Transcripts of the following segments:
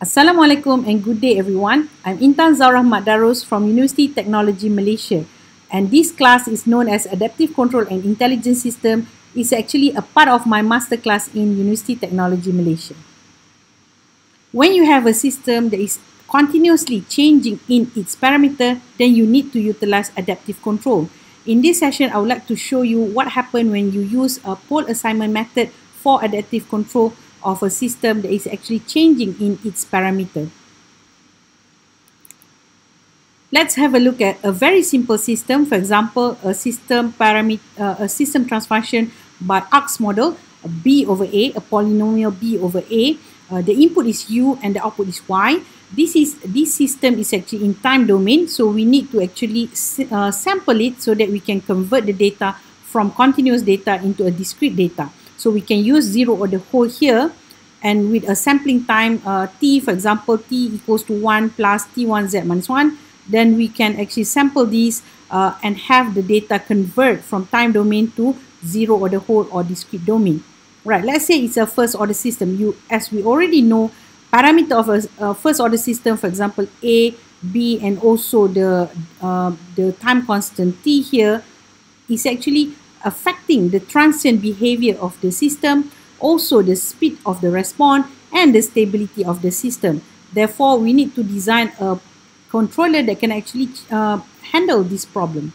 Assalamualaikum and good day everyone. I'm Intan Zaurah Mat Darus from University Technology Malaysia and this class is known as Adaptive Control and Intelligence System is actually a part of my master class in University Technology Malaysia. When you have a system that is continuously changing in its parameter, then you need to utilize adaptive control. In this session, I would like to show you what happens when you use a pole assignment method for adaptive control of a system that is actually changing in its parameter. Let's have a look at a very simple system. For example, a system parameter, uh, a system transformation by ARX model, b over a, a polynomial b over a. Uh, the input is u and the output is y. This is this system is actually in time domain, so we need to actually uh, sample it so that we can convert the data from continuous data into a discrete data. So we can use 0 or the whole here and with a sampling time uh, t, for example, t equals to 1 plus t1 z minus 1, then we can actually sample these uh, and have the data convert from time domain to zero order hold or discrete domain. Right, let's say it's a first order system. You, As we already know, parameter of a, a first order system, for example, a, b, and also the, uh, the time constant t here is actually affecting the transient behavior of the system, also the speed of the response and the stability of the system. Therefore, we need to design a controller that can actually uh, handle this problem.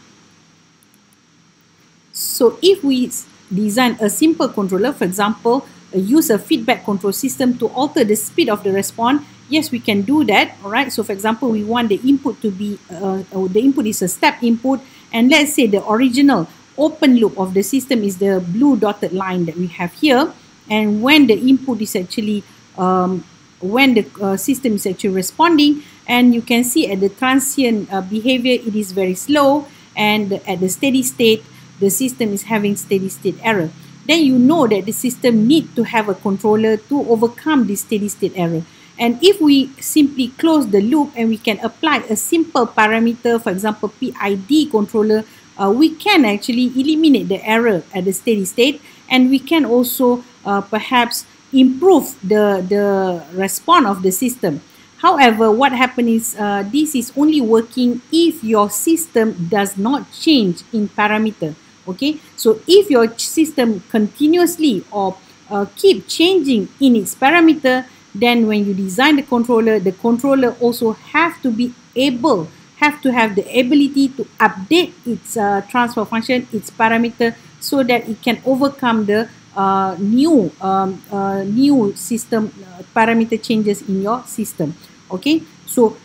So if we design a simple controller, for example, uh, use a feedback control system to alter the speed of the response, yes, we can do that. All right. So for example, we want the input to be, uh, the input is a step input. And let's say the original open loop of the system is the blue dotted line that we have here. And when the input is actually, um, when the uh, system is actually responding, and you can see at the transient uh, behavior, it is very slow. And at the steady state, the system is having steady state error. Then you know that the system need to have a controller to overcome this steady state error. And if we simply close the loop and we can apply a simple parameter, for example, PID controller uh, we can actually eliminate the error at the steady state and we can also uh, perhaps improve the, the response of the system. However, what happens is uh, this is only working if your system does not change in parameter. Okay, so if your system continuously or uh, keep changing in its parameter, then when you design the controller, the controller also have to be able have to have the ability to update its uh, transfer function, its parameter, so that it can overcome the uh, new um, uh, new system uh, parameter changes in your system. Okay, so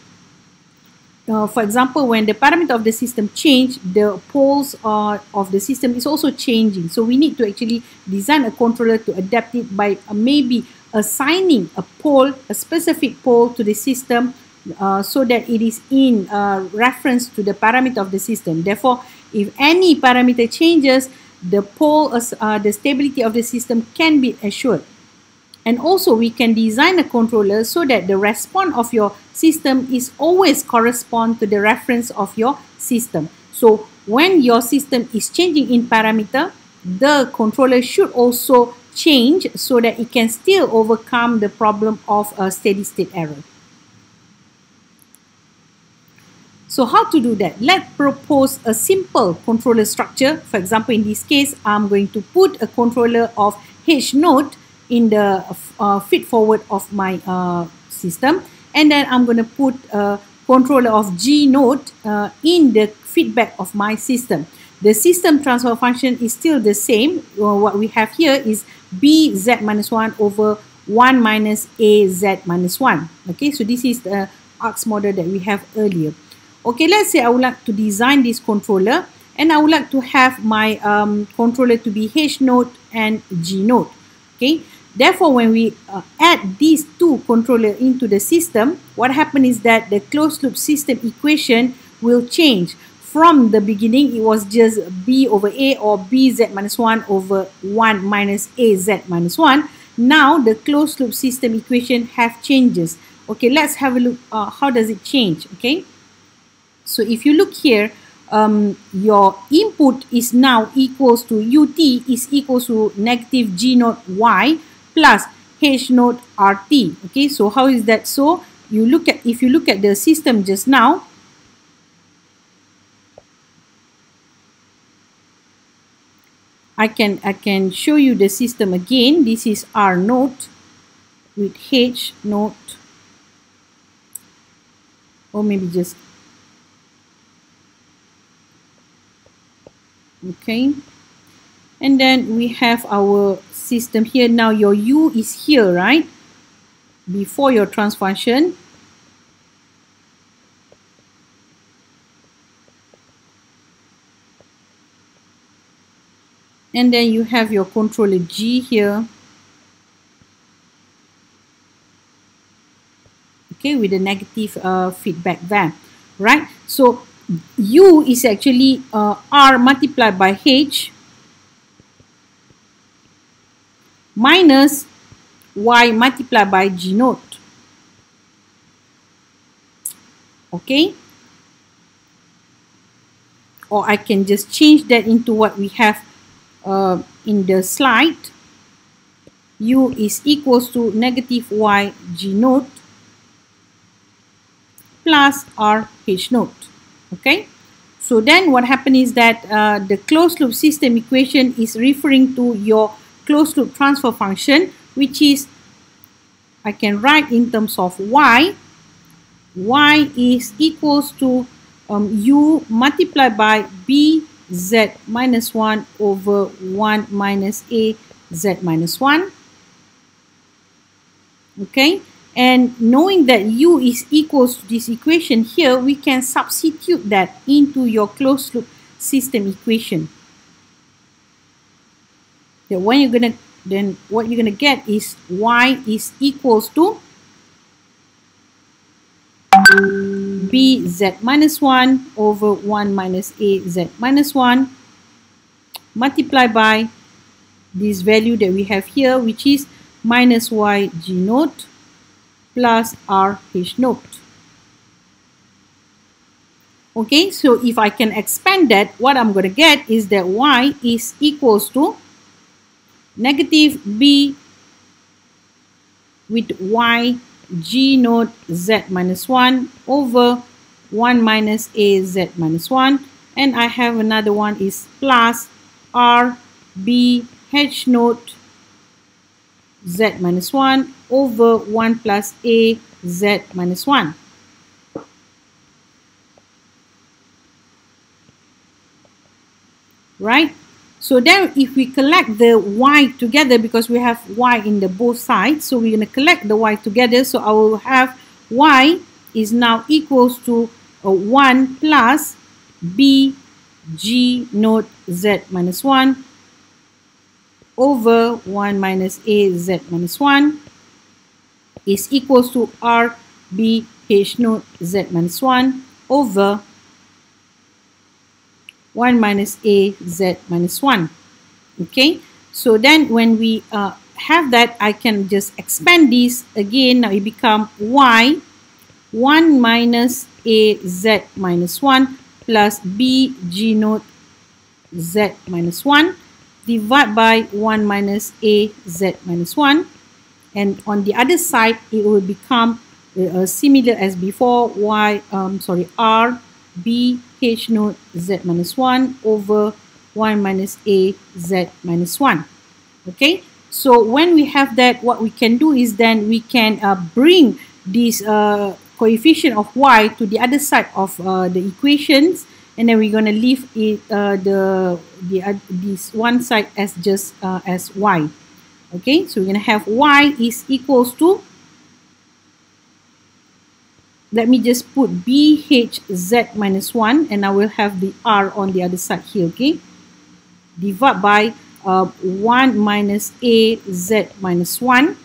uh, for example, when the parameter of the system change, the poles uh, of the system is also changing. So we need to actually design a controller to adapt it by maybe assigning a pole, a specific pole to the system uh, so that it is in uh, reference to the parameter of the system. Therefore, if any parameter changes, the pole, uh, the stability of the system can be assured. And also, we can design a controller so that the response of your system is always correspond to the reference of your system. So, when your system is changing in parameter, the controller should also change so that it can still overcome the problem of a steady state error. So how to do that? Let's propose a simple controller structure. For example, in this case, I'm going to put a controller of H naught in the uh, feed forward of my uh, system. And then I'm going to put a controller of G naught uh, in the feedback of my system. The system transfer function is still the same. Uh, what we have here is B Z minus 1 over 1 minus A Z minus 1. Okay, so this is the ARX model that we have earlier. Okay, let's say I would like to design this controller and I would like to have my um, controller to be H naught and G naught. Okay, therefore when we uh, add these two controller into the system, what happens is that the closed loop system equation will change. From the beginning, it was just B over A or BZ minus 1 over 1 minus AZ minus 1. Now, the closed loop system equation have changes. Okay, let's have a look. Uh, how does it change? Okay. So if you look here, um, your input is now equals to ut is equals to negative g naught y plus H naught RT. Okay, so how is that so? You look at if you look at the system just now, I can I can show you the system again. This is R naught with H naught or maybe just okay. And then we have our system here. Now your u is here right? Before your trans function and then you have your controller G here. Okay with a negative uh, feedback there. Right? So U is actually uh, R multiplied by H minus Y multiplied by G naught. Okay? Or I can just change that into what we have uh, in the slide. U is equals to negative y g naught plus r h naught okay? So then what happened is that uh, the closed loop system equation is referring to your closed loop transfer function which is I can write in terms of y. Y is equals to um, u multiplied by b z minus 1 over 1 minus a z minus 1. Okay, and knowing that u is equals to this equation here, we can substitute that into your closed loop system equation. That when you're gonna then what you're gonna get is y is equals to b z minus 1 over 1 minus a z minus 1 multiplied by this value that we have here which is minus y g naught plus r h naught. Okay, so if I can expand that, what I'm going to get is that y is equals to negative b with y g naught z minus 1 over 1 minus a z minus 1 and I have another one is plus r b h naught z minus 1 over 1 plus a z minus 1. Right? So then if we collect the y together because we have y in the both sides, so we're going to collect the y together. So I will have y is now equals to uh, 1 plus b g naught z minus 1 over 1 minus a z minus 1 is equals to r b h naught z minus 1 over 1 minus a z minus 1 okay so then when we uh, have that I can just expand this again. Now it become y 1 minus a z minus 1 plus b g naught z minus 1 divide by 1 minus a z minus 1 and on the other side it will become uh, similar as before y um, sorry r b h naught z minus 1 over 1 minus a z minus 1 okay? So when we have that what we can do is then we can uh, bring this uh, coefficient of y to the other side of uh, the equations and then we're going to leave it uh, the the uh, this one side as just uh, as y okay so we're going to have y is equals to let me just put BHZ minus 1 and I will have the R on the other side here, okay? Divide by uh, 1 minus AZ minus 1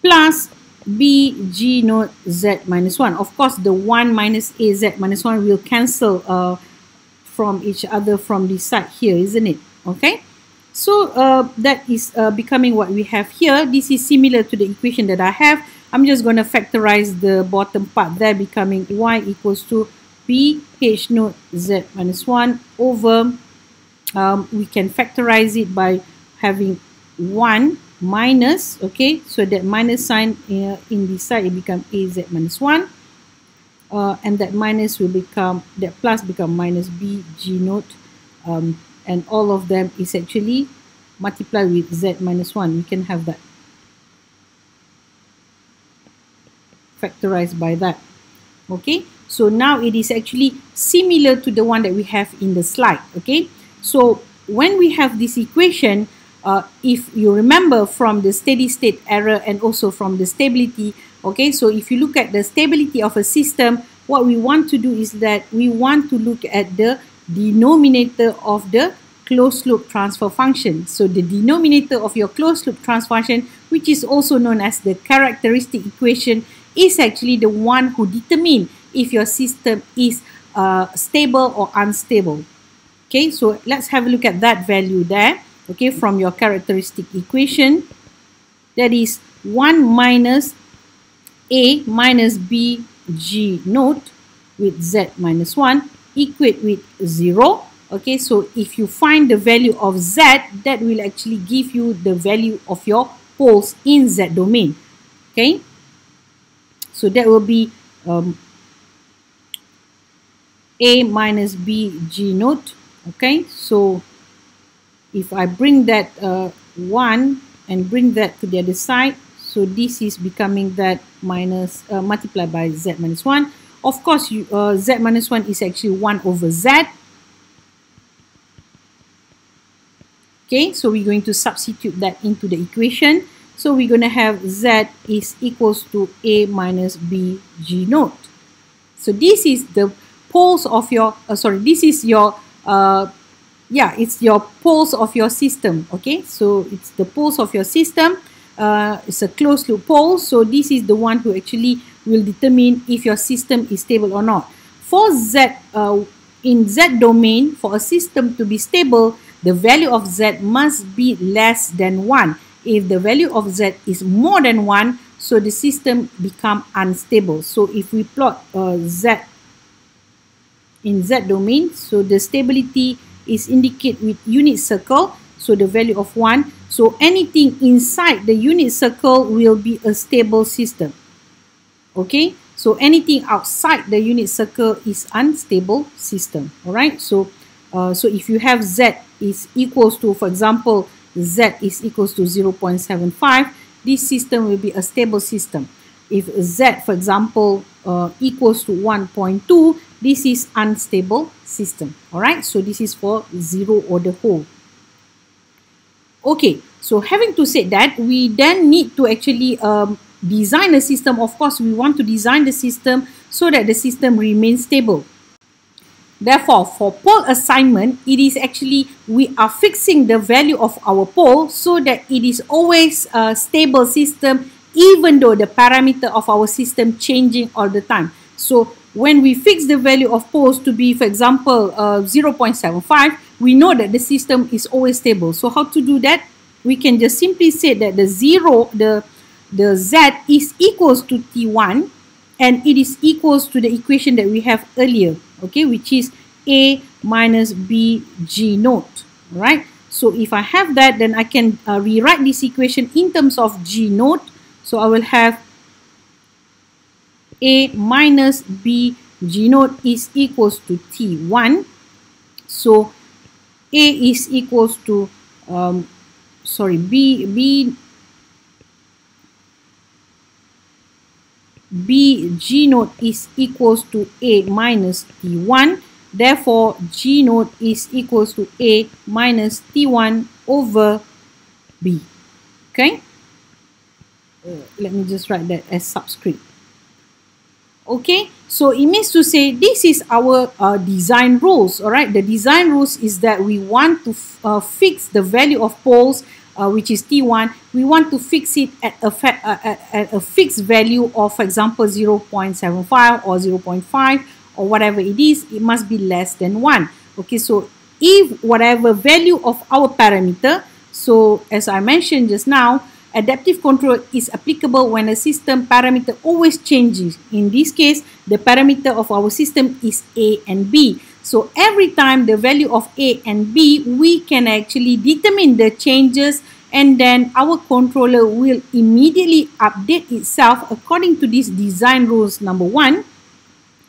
plus BG naught Z minus 1. Of course, the 1 minus AZ minus 1 will cancel uh, from each other from this side here, isn't it? Okay? So, uh, that is uh, becoming what we have here. This is similar to the equation that I have. I'm just going to factorize the bottom part there becoming y equals to b h naught z minus 1 over, um, we can factorize it by having 1 minus, okay, so that minus sign uh, in the side, it become AZ minus 1. Uh, and that minus will become, that plus become minus B G naught Um, and all of them is actually multiplied with Z minus 1. We can have that. Factorized by that. Okay, so now it is actually similar to the one that we have in the slide. Okay, so when we have this equation, uh, if you remember from the steady state error and also from the stability, okay, so if you look at the stability of a system, what we want to do is that we want to look at the denominator of the closed loop transfer function. So the denominator of your closed loop transfer function, which is also known as the characteristic equation, is actually the one who determine if your system is uh, stable or unstable. Okay, so let's have a look at that value there okay, from your characteristic equation. That is 1 minus A minus B G naught with Z minus 1 equate with 0. Okay, so if you find the value of Z, that will actually give you the value of your poles in Z domain. Okay, so that will be um, A minus B G naught. Okay, so if I bring that uh, 1 and bring that to the other side, so this is becoming that minus, uh, multiplied by z minus 1. Of course, you, uh, z minus 1 is actually 1 over z. Okay, so we're going to substitute that into the equation. So we're going to have z is equals to a minus b g naught. So this is the poles of your, uh, sorry, this is your uh, yeah, it's your poles of your system. Okay, so it's the poles of your system. Uh, it's a closed loop pole. So this is the one who actually will determine if your system is stable or not. For Z, uh, in Z domain, for a system to be stable, the value of Z must be less than 1. If the value of Z is more than 1, so the system become unstable. So if we plot uh, Z in Z domain, so the stability is indicated with unit circle so the value of 1 so anything inside the unit circle will be a stable system. Okay? So anything outside the unit circle is unstable system. All right so uh, so if you have z is equals to for example z is equals to 0.75 this system will be a stable system. If z for example uh, equals to 1.2 this is unstable system. All right so this is for zero order hold okay so having to say that we then need to actually um, design a system. Of course we want to design the system so that the system remains stable. Therefore for pole assignment it is actually we are fixing the value of our pole so that it is always a stable system even though the parameter of our system changing all the time. So when we fix the value of poles to be, for example, uh, 0.75, we know that the system is always stable. So how to do that? We can just simply say that the zero, the, the z is equals to t1 and it is equals to the equation that we have earlier, okay, which is a minus b g naught, right? So if I have that, then I can uh, rewrite this equation in terms of g naught. So I will have a minus b g naught is equals to t1 so a is equals to um, sorry b b b g naught is equals to a minus t1 therefore g naught is equals to a minus t1 over b. Okay? Uh, let me just write that as subscript okay? So it means to say this is our uh, design rules all right the design rules is that we want to uh, fix the value of poles uh, which is t1 we want to fix it at a, uh, at, a fixed value of for example 0.75 or 0.5 or whatever it is. It must be less than 1 okay? So if whatever value of our parameter so as i mentioned just now Adaptive control is applicable when a system parameter always changes. In this case, the parameter of our system is A and B. So every time the value of A and B, we can actually determine the changes and then our controller will immediately update itself according to this design rules number one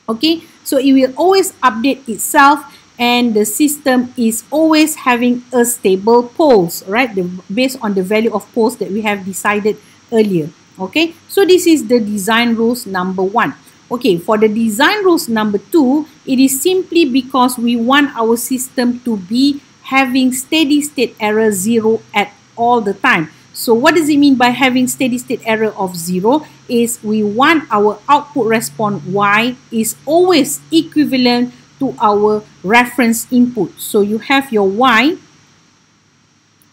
okay so it will always update itself and the system is always having a stable poles right? The, based on the value of poles that we have decided earlier okay? So this is the design rules number one. Okay for the design rules number two it is simply because we want our system to be having steady state error zero at all the time. So what does it mean by having steady state error of zero? Is we want our output response y is always equivalent to our reference input. So you have your y.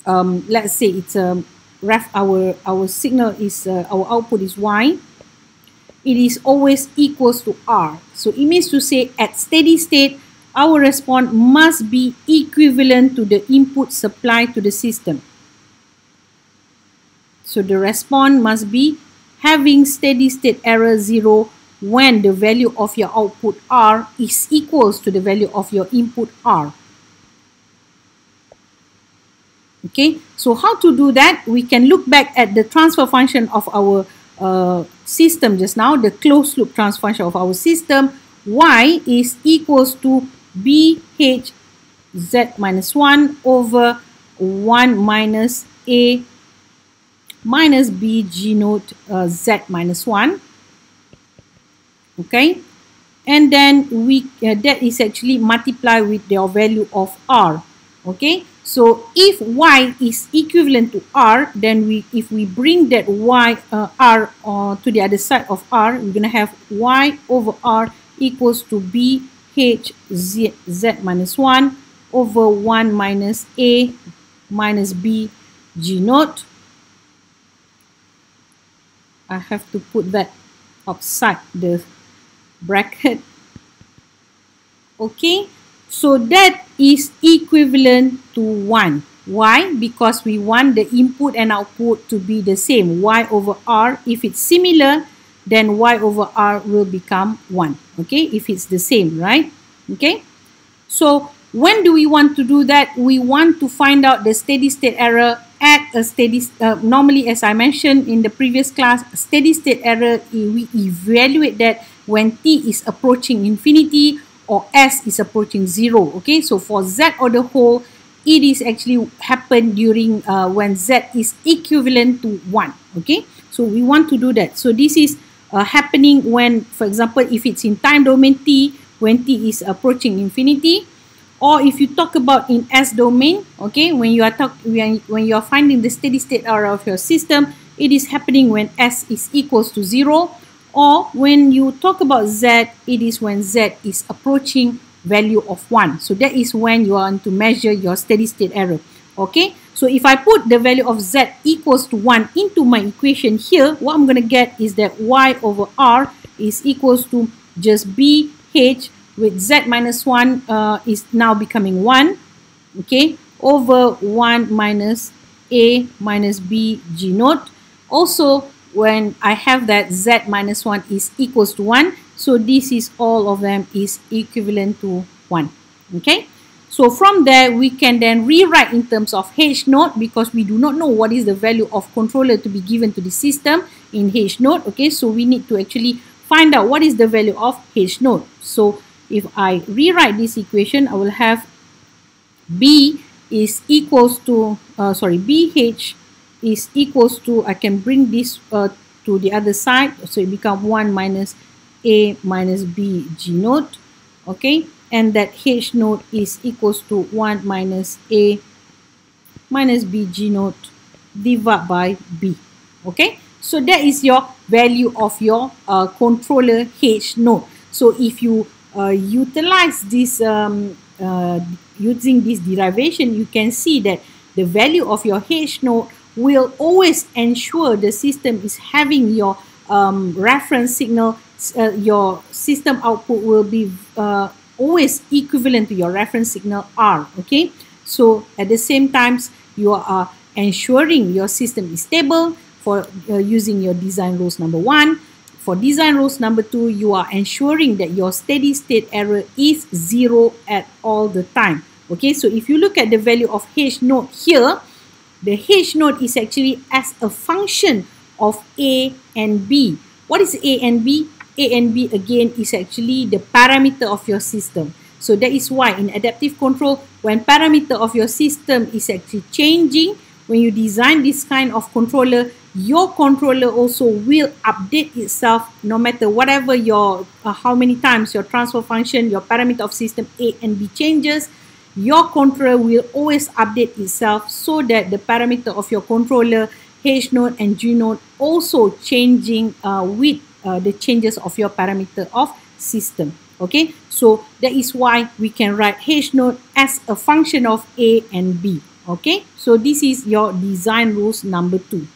Um, let's say it's a um, ref. Our our signal is uh, our output is y. It is always equals to r. So it means to say at steady state, our response must be equivalent to the input supplied to the system. So the response must be having steady state error zero when the value of your output R is equals to the value of your input R. Okay, so how to do that? We can look back at the transfer function of our uh, system just now, the closed loop transfer function of our system. Y is equals to BH Z minus 1 over 1 minus A minus B G naught uh, Z minus 1 okay? And then we uh, that is actually multiply with the value of r. Okay? So if y is equivalent to r then we if we bring that y uh, r uh, to the other side of r we're going to have y over r equals to b h z, z minus 1 over 1 minus a minus b g naught. I have to put that outside the bracket. Okay so that is equivalent to 1 why? Because we want the input and output to be the same. Y over r if it's similar then y over r will become 1 okay if it's the same right? Okay so when do we want to do that? We want to find out the steady state error at a steady uh, normally as i mentioned in the previous class steady state error we evaluate that when t is approaching infinity or s is approaching zero okay? So for z or the whole it is actually happen during uh, when z is equivalent to 1 okay? So we want to do that. So this is uh, happening when for example if it's in time domain t when t is approaching infinity or if you talk about in s domain okay? When you are talk when, when you are finding the steady state error of your system it is happening when s is equals to 0 or when you talk about z it is when z is approaching value of 1 so that is when you want to measure your steady state error. Okay? So if i put the value of z equals to 1 into my equation here what i'm going to get is that y over r is equals to just b h with z minus 1 uh, is now becoming 1 okay? Over 1 minus a minus b g naught. Also when I have that z minus 1 is equals to 1. So this is all of them is equivalent to 1. Okay. So from there, we can then rewrite in terms of H naught because we do not know what is the value of controller to be given to the system in H naught. Okay, so we need to actually find out what is the value of H naught. So if I rewrite this equation, I will have B is equals to, uh, sorry, BH is equals to, I can bring this uh, to the other side. So it becomes 1 minus A minus B G naught. Okay. And that H naught is equals to 1 minus A minus B G naught divided by B. Okay. So that is your value of your uh, controller H naught. So if you uh, utilize this um, uh, using this derivation, you can see that the value of your H naught will always ensure the system is having your um, reference signal, uh, your system output will be uh, always equivalent to your reference signal R, okay? So at the same times, you are ensuring your system is stable for uh, using your design rules number one. For design rules number two, you are ensuring that your steady state error is zero at all the time. Okay, so if you look at the value of H naught here, the H naught is actually as a function of A and B. What is A and B? A and B again is actually the parameter of your system. So that is why in adaptive control, when parameter of your system is actually changing, when you design this kind of controller, your controller also will update itself no matter whatever your, uh, how many times your transfer function, your parameter of system A and B changes, your controller will always update itself so that the parameter of your controller, H naught and G naught also changing uh, with uh, the changes of your parameter of system. Okay, so that is why we can write H naught as a function of A and B. Okay, so this is your design rules number two.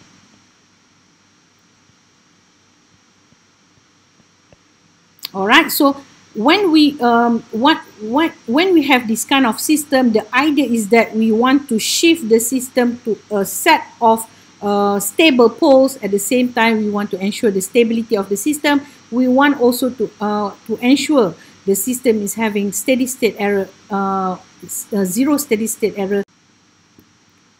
All right, so when we um, what, what, when we have this kind of system, the idea is that we want to shift the system to a set of uh, stable poles. At the same time, we want to ensure the stability of the system. We want also to uh, to ensure the system is having steady state error, uh, uh, zero steady state error.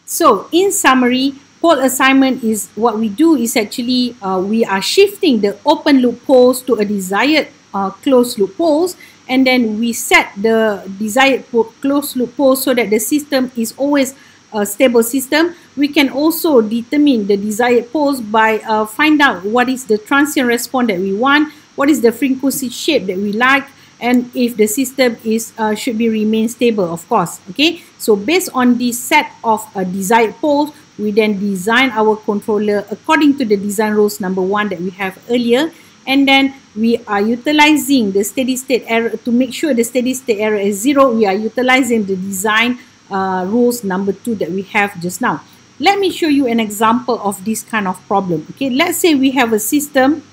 So, in summary, pole assignment is what we do is actually uh, we are shifting the open loop poles to a desired uh, closed loop poles and then we set the desired closed loop poles so that the system is always a stable system. We can also determine the desired poles by uh, find out what is the transient response that we want, what is the frequency shape that we like, and if the system is uh, should be remain stable of course okay so based on this set of uh, desired poles we then design our controller according to the design rules number one that we have earlier and then we are utilizing the steady state error to make sure the steady state error is zero we are utilizing the design uh, rules number two that we have just now. Let me show you an example of this kind of problem okay? Let's say we have a system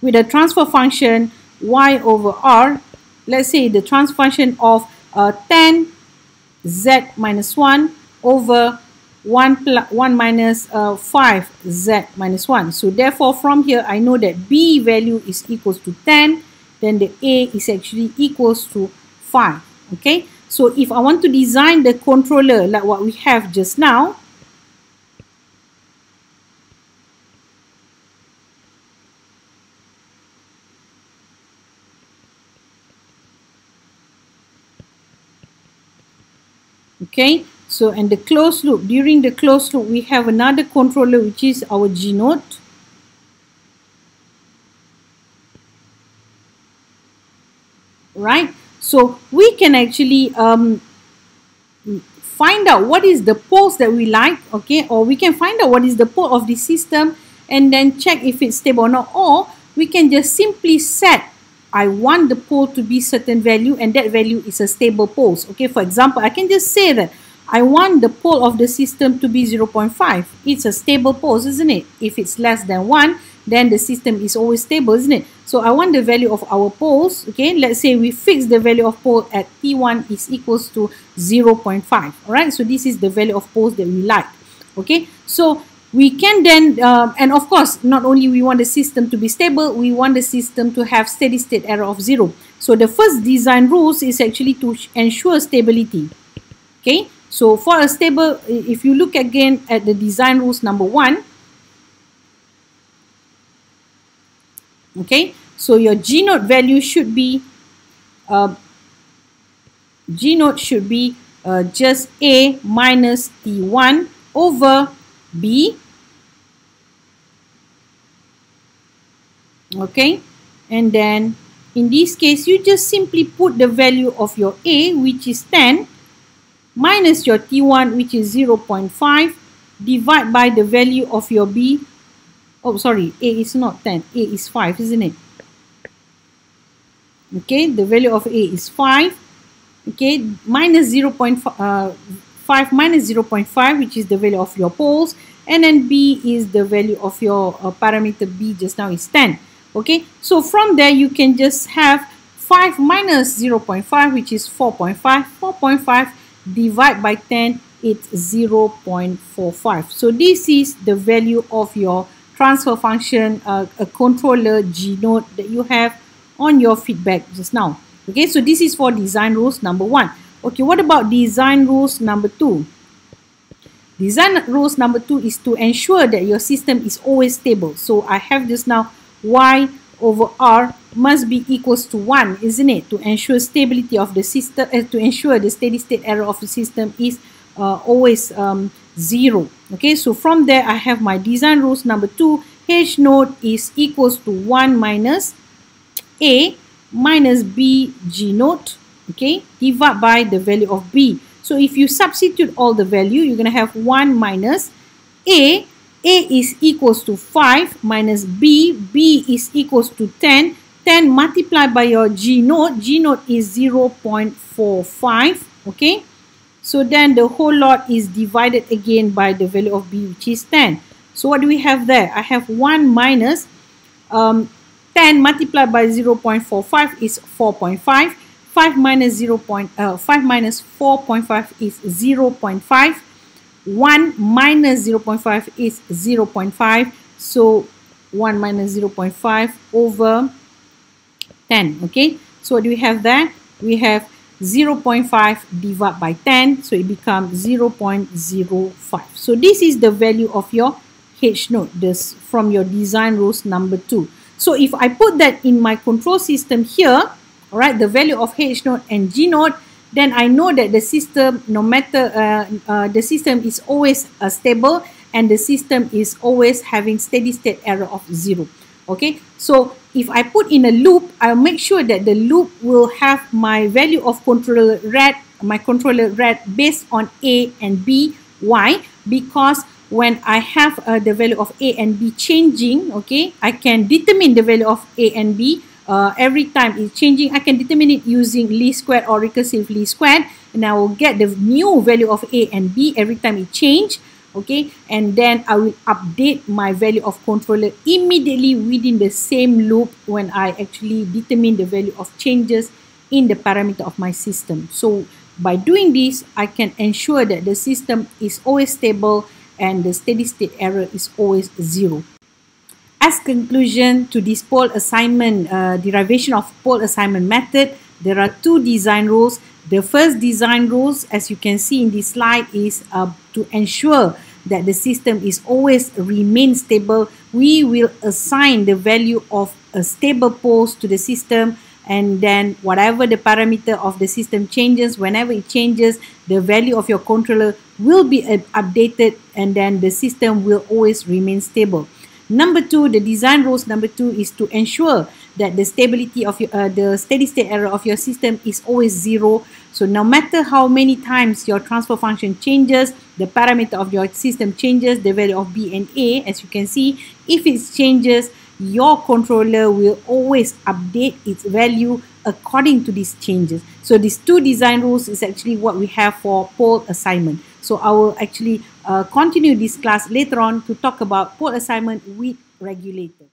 with a transfer function y over r. Let's say the transfer function of uh, 10 z minus 1 over 1 plus 1 minus uh, 5 z minus 1 so therefore from here I know that b value is equals to 10 then the a is actually equals to 5 okay? So if I want to design the controller like what we have just now okay so and the closed loop during the closed loop we have another controller which is our G naught right? So we can actually um, find out what is the poles that we like okay? Or we can find out what is the pole of the system and then check if it's stable or not. Or we can just simply set I want the pole to be certain value and that value is a stable pole. Okay, for example, I can just say that I want the pole of the system to be 0.5. It's a stable pole, isn't it? If it's less than 1, then the system is always stable, isn't it? So I want the value of our poles, okay? Let's say we fix the value of pole at T1 is equals to 0.5, all right? So this is the value of poles that we like, okay? So we can then, uh, and of course, not only we want the system to be stable, we want the system to have steady state error of zero. So the first design rules is actually to ensure stability. Okay, so for a stable, if you look again at the design rules number one, okay, so your G naught value should be, uh, G naught should be uh, just A minus T1 over B. Okay. And then in this case, you just simply put the value of your A, which is 10, minus your T1, which is 0 0.5, divide by the value of your B. Oh, sorry, A is not 10. A is 5, isn't it? Okay, the value of A is 5. Okay, minus 0 0.5. Uh, 5 minus 0.5 which is the value of your poles and then b is the value of your uh, parameter b just now is 10 okay so from there you can just have 5 minus 0.5 which is 4.5 4.5 divide by 10 it's 0.45 so this is the value of your transfer function uh, a controller g node that you have on your feedback just now okay so this is for design rules number one Okay, what about design rules number two? Design rules number two is to ensure that your system is always stable. So I have this now y over r must be equals to 1, isn't it? To ensure stability of the system, uh, to ensure the steady state error of the system is uh, always um, 0. Okay, so from there I have my design rules number 2, h naught is equals to 1 minus a minus b g naught, okay, divided by the value of b. So if you substitute all the value, you're going to have 1 minus a a is equals to 5 minus B. B is equals to 10. 10 multiplied by your G naught. G naught is 0 0.45. Okay. So then the whole lot is divided again by the value of B which is 10. So what do we have there? I have 1 minus um, 10 multiplied by 0 0.45 is 4.5. 5 minus 0. Point, uh, 5 minus 4.5 is 0 0.5. 1 minus 0.5 is 0.5 so 1 minus 0.5 over 10 okay? So what do we have there? We have 0.5 divided by 10 so it becomes 0.05 so this is the value of your h naught this from your design rules number 2 so if i put that in my control system here all right the value of h naught and g naught then I know that the system, no matter, uh, uh, the system is always uh, stable and the system is always having steady state error of zero. Okay, so if I put in a loop, I'll make sure that the loop will have my value of controller red, my controller red based on A and B. Why? Because when I have uh, the value of A and B changing, okay, I can determine the value of A and B uh, every time it's changing, I can determine it using least squared or recursive least squared. And I will get the new value of A and B every time it change. Okay, and then I will update my value of controller immediately within the same loop when I actually determine the value of changes in the parameter of my system. So by doing this, I can ensure that the system is always stable and the steady state error is always zero. As conclusion to this pole assignment, uh, derivation of pole assignment method, there are two design rules. The first design rules, as you can see in this slide, is uh, to ensure that the system is always remain stable. We will assign the value of a stable poles to the system and then whatever the parameter of the system changes, whenever it changes, the value of your controller will be updated and then the system will always remain stable. Number two, the design rules number two is to ensure that the stability of your, uh, the steady state error of your system is always zero. So no matter how many times your transfer function changes, the parameter of your system changes, the value of B and A, as you can see, if it changes, your controller will always update its value according to these changes. So these two design rules is actually what we have for pole assignment. So I will actually uh, continue this class later on to talk about pole assignment with regulator.